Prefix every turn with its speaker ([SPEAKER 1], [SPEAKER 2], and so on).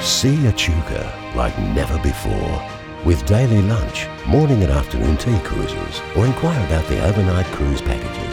[SPEAKER 1] See Echuca like never before. With daily lunch, morning and afternoon tea cruises, or inquire about the overnight cruise packages.